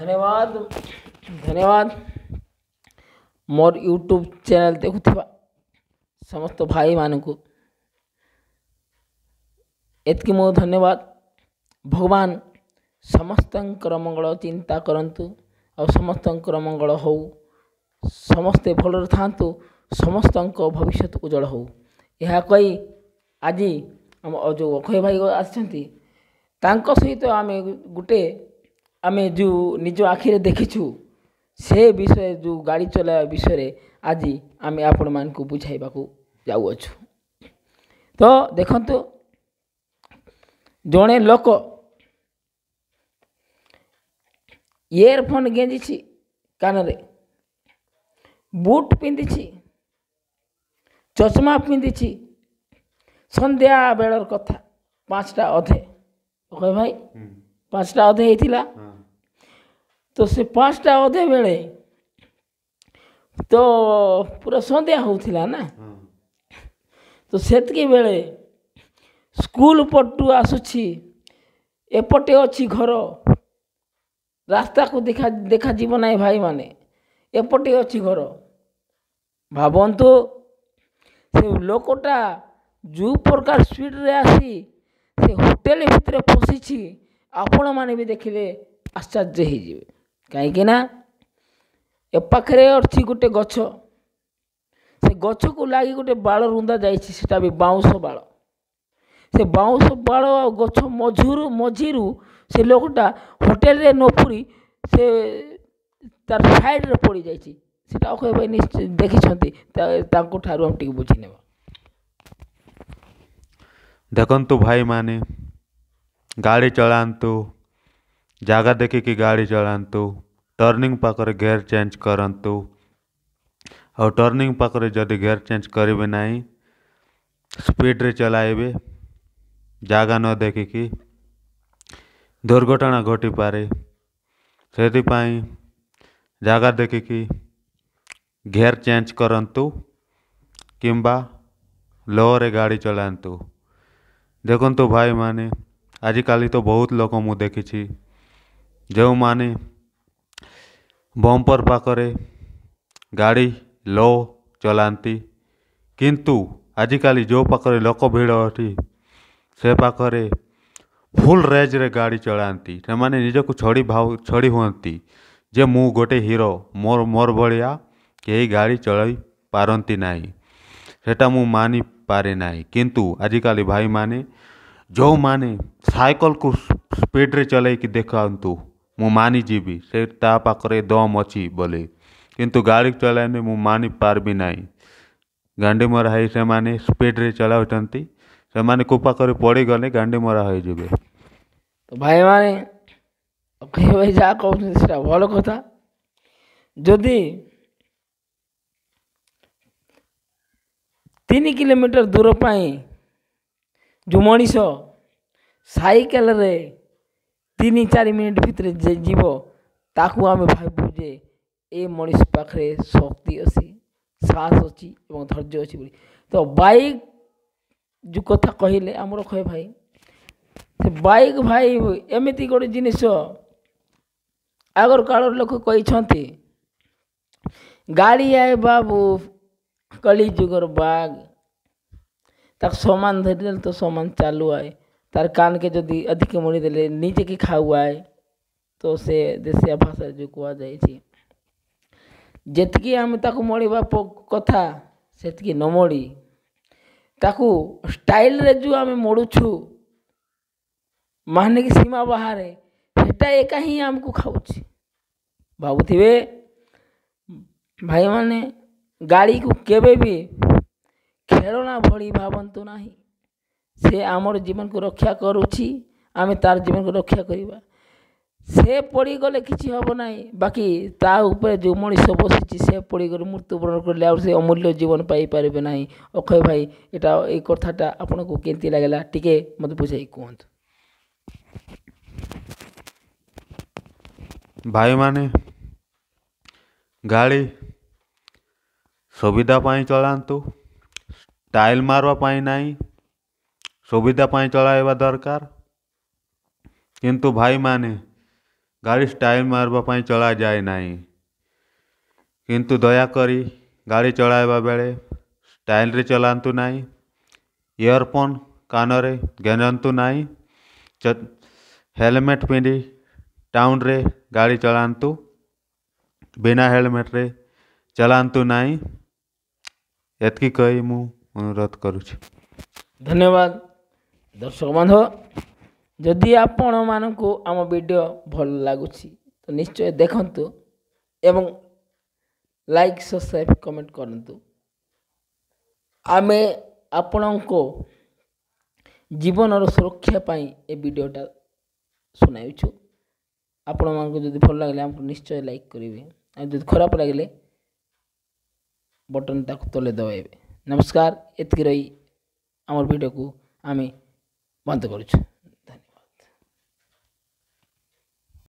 ଧନ୍ୟବାଦ ଧନ୍ୟବାଦ ମୋର ୟୁଟ୍ୟୁବ୍ ଚ୍ୟାନେଲ୍ ଦେଖୁଥିବା ସମସ୍ତ ଭାଇମାନଙ୍କୁ ଏତିକି ମୋ ଧନ୍ୟବାଦ ଭଗବାନ ସମସ୍ତଙ୍କର ମଙ୍ଗଳ ଚିନ୍ତା କରନ୍ତୁ ଆଉ ସମସ୍ତଙ୍କର ମଙ୍ଗଳ ହଉ ସମସ୍ତେ ଭଲରେ ଥାଆନ୍ତୁ ସମସ୍ତଙ୍କ ଭବିଷ୍ୟତ ଉଜ୍ଜଳ ହଉ ଏହା କହି ଆଜି ଆମ ଯେଉଁ ଅକ୍ଷୟ ଭାଇ ଆସିଛନ୍ତି ତାଙ୍କ ସହିତ ଆମେ ଗୋଟେ ଆମେ ଯେଉଁ ନିଜ ଆଖିରେ ଦେଖିଛୁ ସେ ବିଷୟ ଯେଉଁ ଗାଡ଼ି ଚଲାଇବା ବିଷୟରେ ଆଜି ଆମେ ଆପଣମାନଙ୍କୁ ବୁଝାଇବାକୁ ଯାଉଅଛୁ ତ ଦେଖନ୍ତୁ ଜଣେ ଲୋକ ଇୟରଫୋନ୍ ଗେଞ୍ଜିଛି କାନରେ ବୁଟ୍ ପିନ୍ଧିଛି ଚଷମା ପିନ୍ଧିଛି ସନ୍ଧ୍ୟା ବେଳର କଥା ପାଞ୍ଚଟା ଅଧେ ଭାଇ ପାଞ୍ଚଟା ଅଧେ ହେଇଥିଲା ତ ସେ ପାଞ୍ଚଟା ଅଧେ ବେଳେ ତ ପୁରା ସନ୍ଧ୍ୟା ହେଉଥିଲା ନା ତ ସେତିକି ବେଳେ ସ୍କୁଲ ପଟୁ ଆସୁଛି ଏପଟେ ଅଛି ଘର ରାସ୍ତାକୁ ଦେଖା ଦେଖାଯିବ ନାହିଁ ଭାଇମାନେ ଏପଟେ ଅଛି ଘର ଭାବନ୍ତୁ ସେ ଲୋକଟା ଯେଉଁ ପ୍ରକାର ସ୍ପିଡ଼ରେ ଆସି ସେ ହୋଟେଲ ଭିତରେ ପଶିଛି ଆପଣମାନେ ବି ଦେଖିଲେ ଆଶ୍ଚର୍ଯ୍ୟ ହେଇଯିବେ କାହିଁକିନା ଏ ପାଖରେ ଅଛି ଗୋଟେ ଗଛ ସେ ଗଛକୁ ଲାଗି ଗୋଟେ ବାଳ ରୁନ୍ଧା ଯାଇଛି ସେଟା ବି ବାଉଁଶ ବାଳ ସେ ବାଉଁଶ ବାଳ ଆଉ ଗଛ ମଝିରୁ ମଝିରୁ ସେ ଲୋକଟା ହୋଟେଲରେ ନ ପୁରି ସେ ତାର ସାଇଡ଼ରେ ପଡ଼ିଯାଇଛି ସେଟା ଅକ୍ଷୟ ଭାଇ ଦେଖିଛନ୍ତି ତାଙ୍କ ଠାରୁ ଆମେ ଟିକେ ବୁଝିନେବା ଦେଖନ୍ତୁ ଭାଇମାନେ ଗାଡ଼ି ଚଳାନ୍ତୁ जग देख कि गाड़ी चलातु टर्णिंग पाखे गेयर चेंज करतु और टर्णिंग पाखे जदि गेयर चेंज करेंगे ना स्पीड्रे चल जगह न देखिक दुर्घटना घटी पारे से जगह देख कि गेयर चेंज करतु किंबा लोरे गाड़ी चलातु देखु भाई मैंने आजिकल तो बहुत लोग मुझे देखी जो मैंने बंपर पाखे गाड़ी लो चलांती किंतु आजिकल जो पाखे लोक भिड़ अटी से पाखे फुल रेज रे गाड़ी चलांती से माने निजक छड़ी भाव छड़ी हूँ जे मु गोटे हीरो मोर मोर भाया कई गाड़ी चल पारती ना से मानि पारे ना किंतु आजिकल भाई माने जो माने साइकिल को स्पीड रे चल देखा ମୁଁ ମାନିଯିବି ସେ ତା ପାଖରେ ଦମ୍ ଅଛି ବୋଲି କିନ୍ତୁ ଗାଡ଼ି ଚଲାଇଲେ ମୁଁ ମାନିପାରିବି ନାହିଁ ଗାଣ୍ଡି ମରା ହେଇ ସେମାନେ ସ୍ପିଡ଼ରେ ଚଲାଉଛନ୍ତି ସେମାନେ କୁପା କରି ପଡ଼ିଗଲେ ଗାଣ୍ଡି ମରା ହୋଇଯିବେ ତ ଭାଇମାନେ ଭାଇ ଯାହା କହୁଛନ୍ତି ସେଇଟା ଭଲ କଥା ଯଦି ତିନି କିଲୋମିଟର ଦୂର ପାଇଁ ଯେଉଁ ମଣିଷ ସାଇକେଲରେ ତିନି ଚାରି ମିନିଟ୍ ଭିତରେ ଯେ ଯିବ ତାକୁ ଆମେ ଭାବିବୁ ଯେ ଏ ମଣିଷ ପାଖରେ ଶକ୍ତି ଅଛି ସାହସ ଅଛି ଏବଂ ଧୈର୍ଯ୍ୟ ଅଛି ବୋଲି ତ ବାଇକ୍ ଯେଉଁ କଥା କହିଲେ ଆମର କହେ ଭାଇ ସେ ବାଇକ୍ ଭାଇ ଏମିତି ଗୋଟେ ଜିନିଷ ଆଗର କାଳର ଲୋକ କହିଛନ୍ତି ଗାଡ଼ି ଆଏ ବାବୁ କଳି ଯୁଗର ବାଘ ତାକୁ ସମାନ ଧରିଲେ ତ ସମାନ ଚାଲୁ ଆଏ तार कान के यदि अधिक मुड़ी देले नीचे की खा हुआ है तो से देशिया भाषा जो कुहाଯାଇଛି ଯେତିକି ଆମେ ତାକୁ ମୋଡ଼ିବା କଥା ସେତିକି ନ ମୋଡ଼ି ତାକୁ ଷ୍ଟାଇଲ୍ରେ ଯେଉଁ ଆମେ ମୋଡ଼ୁଛୁ ମାନେ କି ସୀମା ବାହାରେ ସେଟା ଏକା ହିଁ ଆମକୁ ଖାଉଛି ଭାବୁଥିବେ ଭାଇମାନେ ଗାଡ଼ିକୁ କେବେ ବି ଖେଳଣା ଭଳି ଭାବନ୍ତୁ ନାହିଁ ସେ ଆମର ଜୀବନକୁ ରକ୍ଷା କରୁଛି ଆମେ ତା'ର ଜୀବନକୁ ରକ୍ଷା କରିବା ସେ ପଡ଼ିଗଲେ କିଛି ହେବ ନାହିଁ ବାକି ତା ଉପରେ ଯେଉଁ ମଣିଷ ବସିଛି ସେ ପଡ଼ିଗଲେ ମୃତ୍ୟୁବରଣ କଲେ ଆଉ ସେ ଅମୂଲ୍ୟ ଜୀବନ ପାଇପାରିବେ ନାହିଁ ଅକ୍ଷୟ ଭାଇ ଏଇଟା ଏଇ କଥାଟା ଆପଣଙ୍କୁ କେମିତି ଲାଗିଲା ଟିକେ ମୋତେ ବୁଝାଇ କୁହନ୍ତୁ ଭାଇମାନେ ଗାଡ଼ି ସୁବିଧା ପାଇଁ ଚଳାନ୍ତୁ ଷ୍ଟାଇଲ୍ ମାରିବା ପାଇଁ ନାହିଁ સુવિધા પાંચ ચલાવવા દરકાર କିନ୍ତୁ ଭାଇମାନେ ଗାଡ଼ି ଷ୍ଟାଇଲ୍ ମାରିବା ପାଇଁ ଚଳାଯାଏ ନାହିଁ କିନ୍ତୁ ଦୟାକରି ଗାଡ଼ି ଚଳାଇବା ବେଳେ ଷ୍ଟାଇଲ୍ରେ ଚଲାନ୍ତୁ ନାହିଁ ଇୟରଫୋନ୍ କାନରେ ଗେଞ୍ଜନ୍ତୁ ନାହିଁ ହେଲମେଟ୍ ପିନ୍ଧି ଟାଉନ୍ରେ ଗାଡ଼ି ଚଳାନ୍ତୁ ବିନା ହେଲମେଟ୍ରେ ଚଳାନ୍ତୁ ନାହିଁ ଏତିକି କହି ମୁଁ ଅନୁରୋଧ କରୁଛି ଧନ୍ୟବାଦ ଦର୍ଶକ ବାନ୍ଧବ ଯଦି ଆପଣମାନଙ୍କୁ ଆମ ଭିଡ଼ିଓ ଭଲ ଲାଗୁଛି ତ ନିଶ୍ଚୟ ଦେଖନ୍ତୁ ଏବଂ ଲାଇକ୍ ସବସ୍କ୍ରାଇବ୍ କମେଣ୍ଟ କରନ୍ତୁ ଆମେ ଆପଣଙ୍କ ଜୀବନର ସୁରକ୍ଷା ପାଇଁ ଏ ଭିଡ଼ିଓଟା ଶୁଣାଇଛୁ ଆପଣମାନଙ୍କୁ ଯଦି ଭଲ ଲାଗିଲେ ଆମକୁ ନିଶ୍ଚୟ ଲାଇକ୍ କରିବେ ଆଉ ଯଦି ଖରାପ ଲାଗିଲେ ବଟନ୍ ତାକୁ ତଳେ ଦବାଇବେ ନମସ୍କାର ଏତିକି ରହି ଆମର ଭିଡ଼ିଓକୁ ଆମେ বন্ধ করুছি